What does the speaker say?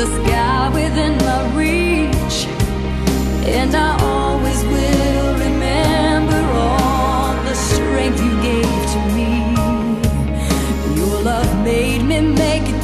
the sky within my reach, and I always will remember all the strength you gave to me. Your love made me make it.